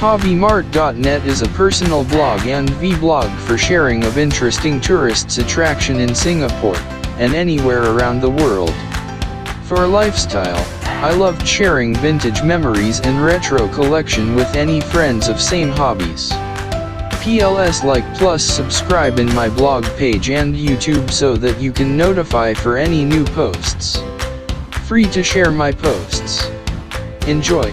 HobbyMart.net is a personal blog and vlog for sharing of interesting tourists attraction in Singapore, and anywhere around the world. For lifestyle, I loved sharing vintage memories and retro collection with any friends of same hobbies. PLS like plus subscribe in my blog page and YouTube so that you can notify for any new posts. Free to share my posts. Enjoy.